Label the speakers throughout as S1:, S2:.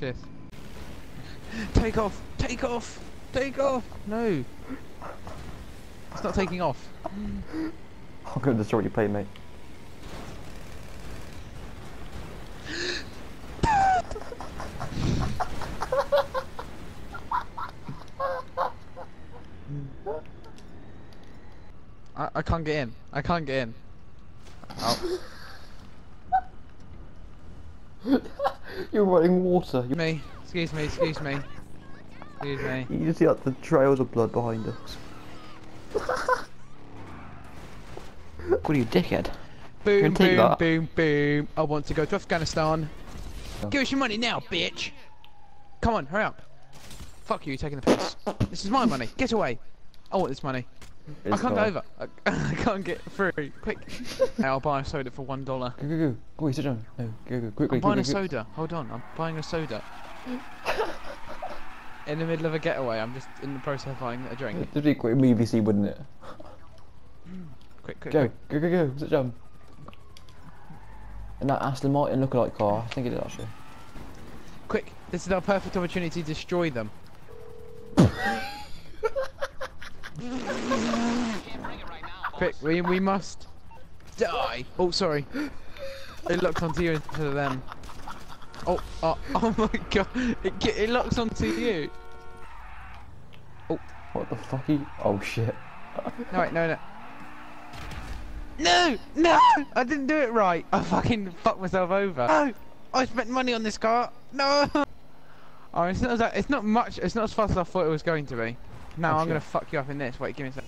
S1: Take off! Take off! Take off! No! It's not taking off.
S2: I'm gonna destroy your plane, mate.
S1: I, I can't get in. I can't get in. Oh,
S2: You're running water. You,
S1: me. Excuse me, excuse me. Excuse me.
S2: you just see like the trails of blood behind us. what are you, dickhead?
S1: Boom,
S2: can
S1: boom,
S2: that.
S1: boom, boom. I want to go to Afghanistan.
S2: Oh.
S1: Give us your money now, bitch! Come on, hurry up. Fuck you, you're taking the piss. This is my money. Get away. I want this money. I can't go over. I, I can't get through. Quick. Hey, I'll buy a soda for one dollar.
S2: Go, go, go. Go, sit down. No, go, go, quickly.
S1: I'm buying
S2: go,
S1: a
S2: go, go.
S1: soda. Hold on, I'm buying a soda. in the middle of a getaway, I'm just in the process of buying a drink.
S2: It'd be quick BBC, wouldn't it? Mm.
S1: Quick, quick,
S2: Go,
S1: quick.
S2: go, go, go. Sit down. And that Aston Martin lookalike car, I think it is actually.
S1: Quick. This is our perfect opportunity to destroy them. Quick, we, we must die. Oh, sorry. It locks onto you instead of them. Oh, oh, oh my god. It, it locks onto you. Oh.
S2: What the fucky? Oh shit.
S1: No, wait, no, no. No! No! I didn't do it right. I fucking fucked myself over. No! I spent money on this car. No! Oh, it's not, as- it's not much. It's not as fast as I thought it was going to be. Now
S2: Oh,
S1: I'm gonna fuck you up in this. Wait, give me a sec.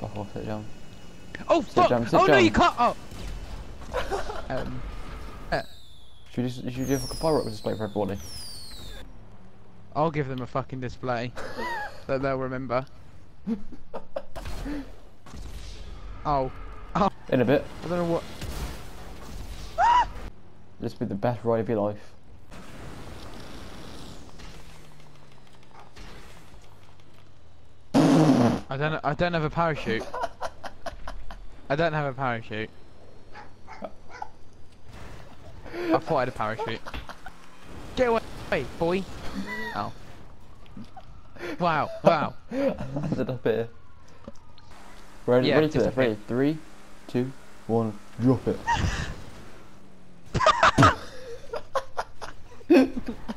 S2: Off, sit down.
S1: Oh fuck!
S2: down, sit
S1: oh no, you can't. Oh. um.
S2: Should we just should we do a fireworks display for everybody?
S1: I'll give them a fucking display that they'll remember. Oh,
S2: In a bit.
S1: I don't know what.
S2: This will be the best ride of your life.
S1: I don't. I don't have a parachute. I don't have a parachute. I thought I had a parachute. Get away, boy. Oh. Wow. Wow.
S2: I Landed up here. Ready,
S1: Yeah,
S2: ready to it. Ready? Three, two, one, drop it.